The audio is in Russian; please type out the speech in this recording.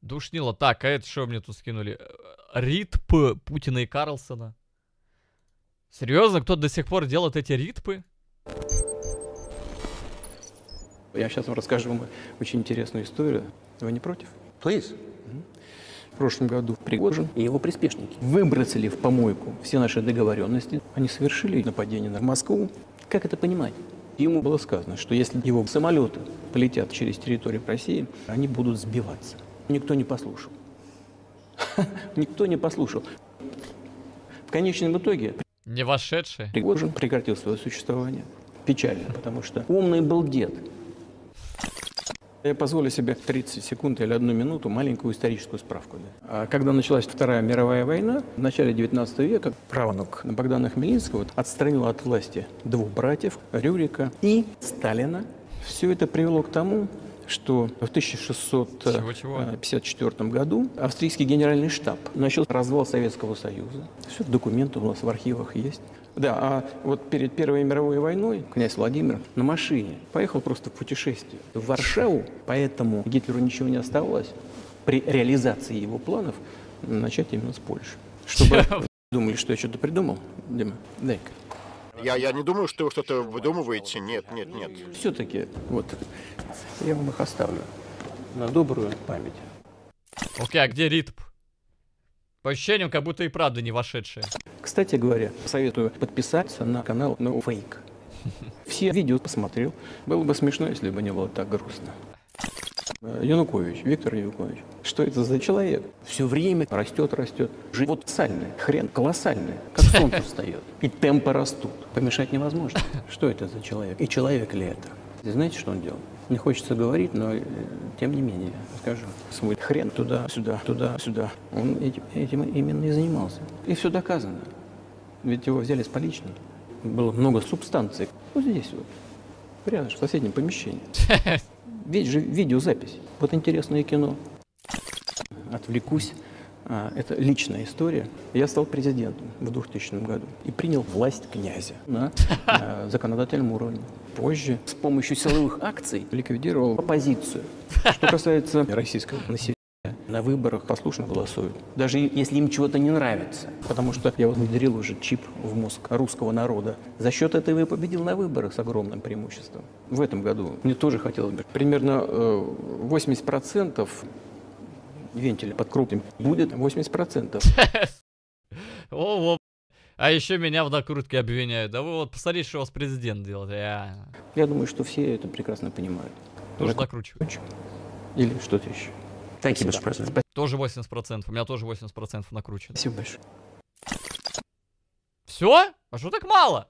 Душнило. Так, а это что мне тут скинули? Ритп Путина и Карлсона. Серьезно, кто до сих пор делает эти ритпы? Я сейчас вам расскажу вам очень интересную историю. Вы не против? Please. В прошлом году Пригожин И его приспешники. выбросили в помойку все наши договоренности. Они совершили нападение на Москву. Как это понимать? Ему было сказано, что если его самолеты полетят через территорию России, они будут сбиваться. Никто не послушал. Никто не послушал. В конечном итоге Не вошедшие. Пригожин прекратил свое существование. Печально, потому что умный был дед. Я позволю себе 30 секунд или одну минуту маленькую историческую справку. да. А Когда началась Вторая мировая война, в начале 19 века правнук Богдана Хмельницкого отстранил от власти двух братьев, Рюрика и Сталина. Все это привело к тому, что в Чего-чего? 1654 году австрийский генеральный штаб начал развал Советского Союза. Все документы у нас в архивах есть. Да, а вот перед Первой мировой войной князь Владимир на машине поехал просто в путешествие в Варшаву, поэтому Гитлеру ничего не оставалось при реализации его планов начать именно с Польши. Чтобы думали, что я что-то придумал, Дима, дай-ка. Я, я не думаю, что вы что-то выдумываете. Нет, нет, нет. Все-таки вот я вам их оставлю на добрую память. Окей, а где ритп? По ощущениям, как будто и правда не вошедшие. Кстати говоря, советую подписаться на канал No Fake. Все видео посмотрел. Было бы смешно, если бы не было так грустно. Янукович, Виктор Янукович. Что это за человек? Все время растет, растет. Живот сальный, хрен колоссальный, как солнце встает. И темпы растут. Помешать невозможно. Что это за человек? И человек ли это? И знаете, что он делал? Не хочется говорить, но э, тем не менее скажу. Свой хрен туда-сюда, туда-сюда. Он этим, этим именно и занимался. И все доказано. Ведь его взяли с поличным. Было много субстанций. Вот здесь вот. Рядом, в соседнем помещении. Ведь же видеозапись. Вот интересное кино. Отвлекусь. А, Это личная история. Я стал президентом в 2000 году и принял власть князя на э, законодательном уровне. Позже с помощью силовых акций ликвидировал оппозицию. Что касается российского населения, на выборах послушно голосуют. Даже если им чего-то не нравится. Потому что я вот внедрил уже чип в мозг русского народа. За счет этого и победил на выборах с огромным преимуществом. В этом году мне тоже хотелось бы примерно э, 80% вентиля под крутым будет 80%. О. А еще меня в накрутке обвиняют. Да вы вот посмотрите, что у вас президент делает. Я Я думаю, что все это прекрасно понимают. тоже Закон- накручиваю. Или что-то еще. Thank you, Mr. President. Тоже 80%. У меня тоже 80% накручено. Спасибо большое. Все? А что так мало?